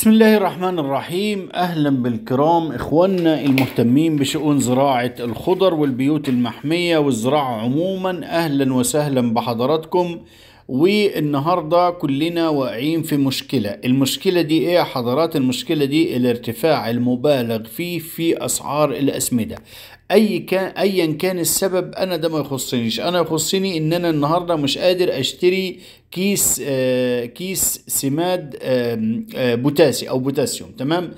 بسم الله الرحمن الرحيم. أهلا بالكرام إخواننا المهتمين بشؤون زراعة الخضر والبيوت المحمية والزراعة عموما. أهلا وسهلا بحضراتكم. والنهاردة كلنا واقعين في مشكلة. المشكلة دي إيه يا حضرات؟ المشكلة دي الارتفاع المبالغ فيه في أسعار الأسمدة. أي كان ايا كان السبب أنا ده ما يخصنيش. أنا يخصني إن أنا النهارده مش قادر أشتري كيس آه كيس سماد آه آه بوتاسي أو بوتاسيوم تمام؟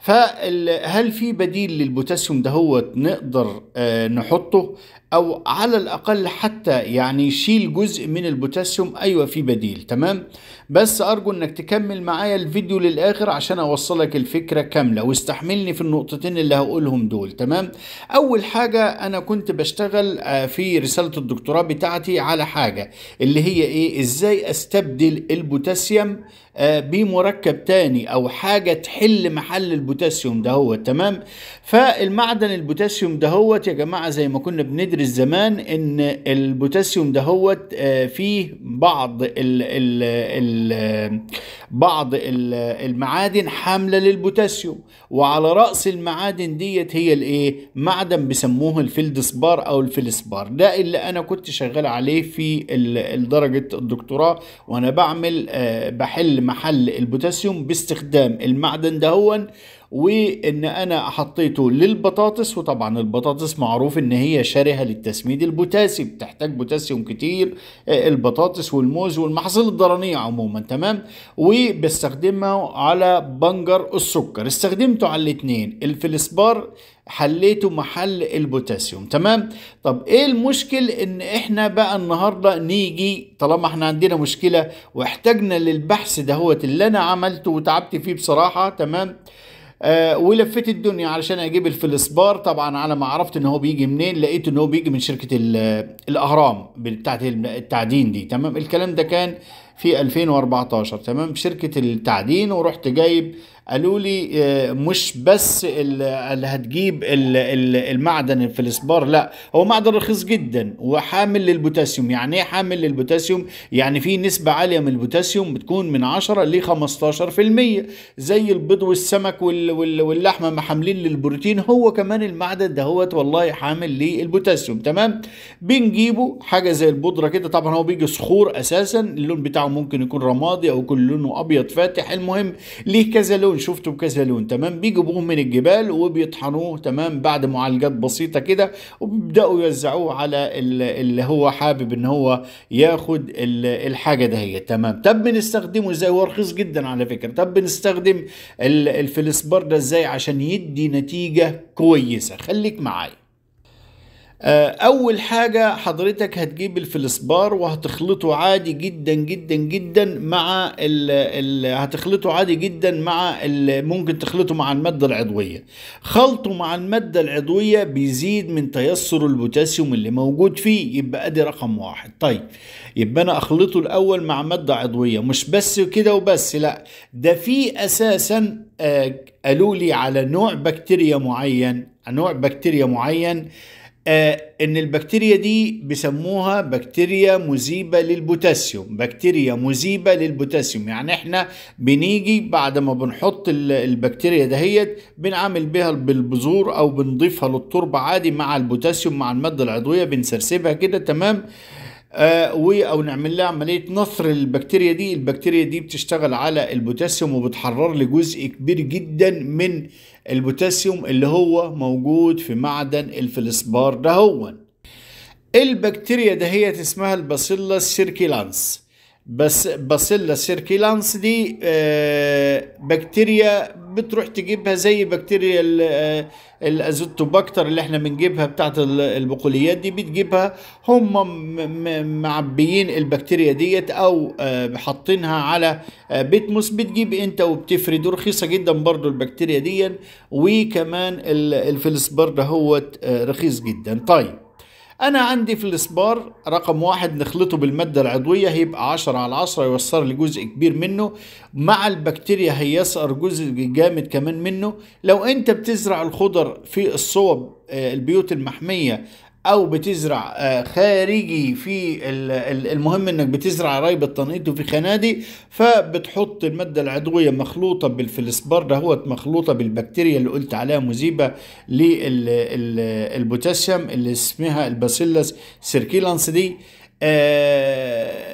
فهل في بديل للبوتاسيوم ده هو نقدر آه نحطه؟ أو على الأقل حتى يعني يشيل جزء من البوتاسيوم أيوه في بديل تمام؟ بس أرجو إنك تكمل معايا الفيديو للآخر عشان أوصلك الفكرة كاملة واستحملني في النقطتين اللي هقولهم دول تمام؟ أول حاجة أنا كنت بشتغل آه في رسالة الدكتوراه بتاعتي على حاجة اللي هي إيه؟ إزاي أستبدل البوتاسيوم آه بمركب تاني أو حاجة تحل محل البوتاسيوم ده هو تمام؟ فالمعدن البوتاسيوم ده هو يا جماعة زي ما كنا بندرس زمان إن البوتاسيوم ده هو آه فيه بعض ال ال ال بعض ال المعادن حاملة للبوتاسيوم. وعلى رأس المعادن ديت هي الإيه؟ معدن بيسموه الفيلدسبار أو الفيلسبار. ده اللي أنا كنت شغال عليه في درجه الدكتوراه. وأنا بعمل آه بحل محل البوتاسيوم باستخدام المعدن دهوت وإن أنا حطيته للبطاطس وطبعا البطاطس معروف إن هي شرهه للتسميد البوتاسي بتحتاج بوتاسيوم كتير البطاطس والموز والمحاصيل الدرنية عموما تمام؟ وبستخدمه على بنجر السكر. استخدمته على الاثنين الفلسبار حليته محل البوتاسيوم تمام؟ طب إيه المشكل إن إحنا بقى النهارده نيجي طالما إحنا عندنا مشكلة واحتاجنا للبحث دهوت اللي أنا عملته وتعبت فيه بصراحة تمام؟ آه ولفيت الدنيا علشان أجيب الفلسبار. طبعا على ما عرفت إن هو بيجي منين لقيت إن هو بيجي من شركة الأهرام بتاعت التعدين دي. تمام؟ الكلام ده كان في 2014 تمام؟ شركة التعدين ورحت جايب قالوا لي مش بس اللي هتجيب المعدن الفلسبار لا هو معدن رخيص جدا وحامل للبوتاسيوم. يعني إيه حامل للبوتاسيوم؟ يعني في نسبة عالية من البوتاسيوم بتكون من 10 ل 15% زي البيض والسمك واللحمة ما حاملين للبروتين هو كمان المعدن دهوت والله حامل للبوتاسيوم. تمام؟ بنجيبه حاجة زي البودرة كده. طبعا هو بيجي صخور أساسا اللون بتاعه ممكن يكون رمادي أو يكون لونه أبيض فاتح. المهم ليه كذا لون؟ شفته بكذا لون تمام؟ بيجيبوه من الجبال وبيطحنوه تمام؟ بعد معالجات بسيطة كده وبيبدأوا يوزعوه على اللي هو حابب إن هو ياخد الحاجة ده هي تمام؟ طب بنستخدمه إزاي؟ هو رخيص جدا على فكرة. طب بنستخدم الفلسبار ده إزاي؟ عشان يدي نتيجة كويسة. خليك معايا. أول حاجة حضرتك هتجيب الفلسبار وهتخلطه عادي جدا جدا جدا مع ال ال هتخلطه عادي جدا مع ممكن تخلطه مع المادة العضوية. خلطه مع المادة العضوية بيزيد من تيسر البوتاسيوم اللي موجود فيه يبقى أدي رقم واحد. طيب يبقى أنا أخلطه الأول مع مادة عضوية مش بس كده وبس لا ده في أساسا آه قالوا لي على نوع بكتيريا معين نوع بكتيريا معين آه إن البكتيريا دي بيسموها بكتيريا مذيبة للبوتاسيوم. بكتيريا مذيبة للبوتاسيوم. يعني إحنا بنيجي بعد ما بنحط البكتيريا دهيت بنعمل بها بالبذور أو بنضيفها للتربة عادي مع البوتاسيوم مع المادة العضوية بنسرسبها كده تمام؟ آه و أو نعمل لها عملية نثر البكتيريا دي. البكتيريا دي بتشتغل على البوتاسيوم وبتحرر لي جزء كبير جدا من البوتاسيوم اللي هو موجود في معدن الفلسبار ده هو. البكتيريا دهيت اسمها ال Bacillus circulans. بس باسيلا سيركيلانس دي آه بكتيريا بتروح تجيبها زي بكتيريا الأزوتوباكتر اللي إحنا بنجيبها بتاعت البقوليات دي بتجيبها هم معبيين البكتيريا ديت أو حاطينها على بيتموس بتجيب أنت وبتفرد. رخيصه جدا برضو البكتيريا دي وكمان الفلسبار ده هو رخيص جدا. طيب. أنا عندي في الاسبار رقم واحد نخلطه بالمادة العضوية هيبقى 10 على 10 يوصل لي جزء كبير منه. مع البكتيريا هيسقر جزء جامد كمان منه. لو أنت بتزرع الخضر في الصوب البيوت المحمية أو بتزرع آه، خارجي في ال- ال- المهم إنك بتزرع ري بالتنقيط وفي خنادق فبتحط المادة العضوية مخلوطة بالفلسبار دهوت مخلوطة بالبكتيريا اللي قلت عليها مذيبة للبوتاسيوم اللي اسمها ال Bacillus circulans دي. آه،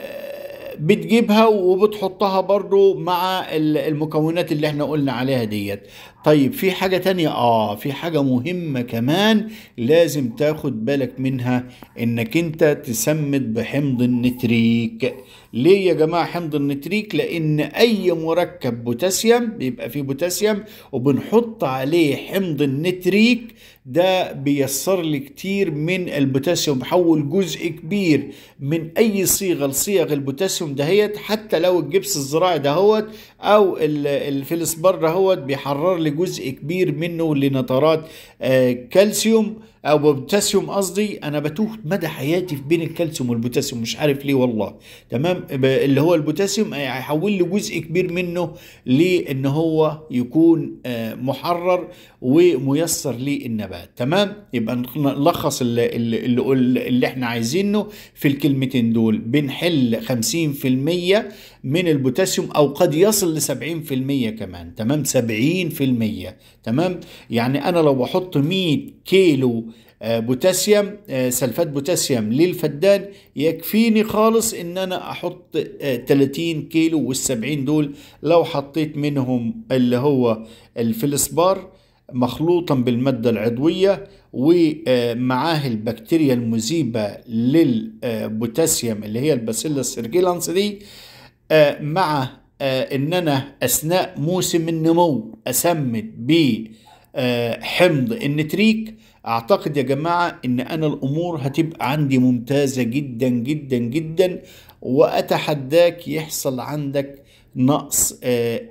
بتجيبها وبتحطها برضو مع ال- المكونات اللي إحنا قلنا عليها ديت. طيب في حاجة تانية؟ آه في حاجة مهمة كمان لازم تاخد بالك منها إنك أنت تسمد بحمض النتريك. ليه يا جماعة حمض النتريك؟ لأن أي مركب بوتاسيوم بيبقى فيه بوتاسيوم وبنحط عليه حمض النتريك ده بيسر لي كتير من البوتاسيوم بحول جزء كبير من أي صيغة لصيغ البوتاسيوم دهيت. حتى لو الجبس الزراعي دهوت أو ال- الفلسبار دهوت بيحرر لي جزء كبير منه لنترات آه، كالسيوم. أو بوتاسيوم قصدي أنا بتوه مدى حياتي في بين الكالسيوم والبوتاسيوم مش عارف ليه والله. تمام؟ اللي هو البوتاسيوم هيحول لي جزء كبير منه لإن هو يكون آه، محرر وميسر للنبات. تمام؟ يبقى نلخص اللي, اللي, اللي إحنا عايزينه في الكلمتين دول. بنحل 50% من البوتاسيوم أو قد يصل ل 70% كمان. تمام؟ 70% تمام؟ يعني أنا لو بحط 100 كيلو آه، بوتاسيوم آه، سلفات بوتاسيوم للفدان يكفيني خالص إن أنا أحط آه، 30 كيلو وال70 دول لو حطيت منهم اللي هو الفلسبار مخلوطا بالمادة العضوية ومعاه البكتيريا المذيبة للبوتاسيوم اللي هي ال Bacillus circulans دي آه، مع آه، ان أنا أثناء موسم النمو اسمد بحمض النتريك. أعتقد يا جماعة إن أنا الأمور هتبقى عندي ممتازة جدا جدا جدا. وأتحداك يحصل عندك نقص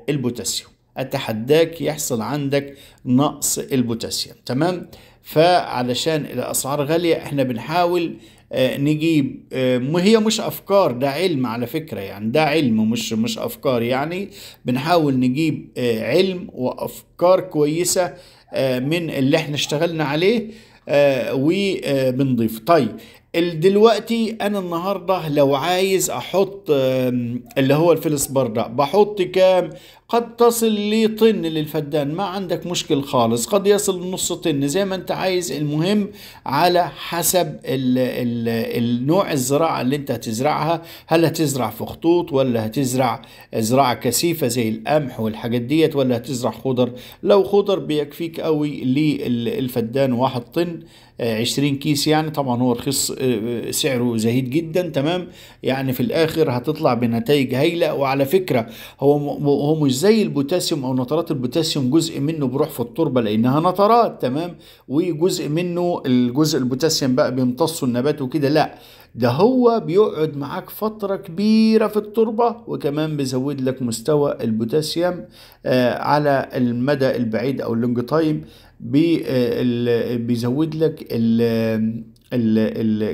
البوتاسيوم. أتحداك يحصل عندك نقص البوتاسيوم. تمام؟ فعلشان الأسعار غالية إحنا بنحاول نجيب. آه، هي مش أفكار ده علم على فكرة يعني ده علم مش مش أفكار يعني. بنحاول نجيب آه، علم وأفكار كويسة آه، من اللي إحنا اشتغلنا عليه آه، وبنضيف طيب دلوقتي أنا النهارده لو عايز أحط اللي هو الفلسبار ده بحط كام؟ قد تصل لطن للفدان ما عندك مشكل خالص. قد يصل لنص طن. زي ما أنت عايز المهم على حسب ال ال النوع الزراعة اللي أنت هتزرعها. هل هتزرع في خطوط ولا هتزرع زراعة كثيفة زي القمح والحاجات ديت ولا هتزرع خضر؟ لو خضر بيكفيك قوي للفدان واحد طن 20 كيس يعني. طبعا هو رخيص آه، سعره زهيد جدا تمام؟ يعني في الآخر هتطلع بنتائج هايلة. وعلى فكرة هو هو مش زي البوتاسيوم أو نترات البوتاسيوم جزء منه بيروح في التربة لأنها نترات تمام؟ وجزء منه الجزء البوتاسيوم بقى بيمتصه النبات وكده. لا ده هو بيقعد معاك فترة كبيرة في التربة وكمان بيزود لك مستوى البوتاسيوم آه، على المدى البعيد أو ال long time آه، بيزود لك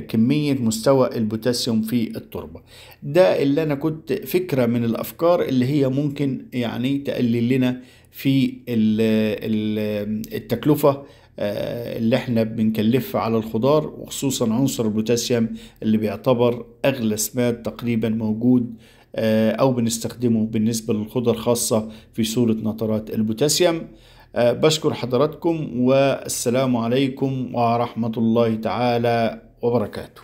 كمية مستوى البوتاسيوم في التربة. ده اللي أنا كنت فكرة من الأفكار اللي هي ممكن يعني تقلل لنا في ال- ال- التكلفة اللي إحنا بنكلفها على الخضار وخصوصا عنصر البوتاسيوم اللي بيعتبر أغلى سماد تقريبا موجود آه، أو بنستخدمه بالنسبة للخضر خاصة في صورة نترات البوتاسيوم. آه، بشكر حضراتكم والسلام عليكم ورحمة الله تعالى وبركاته.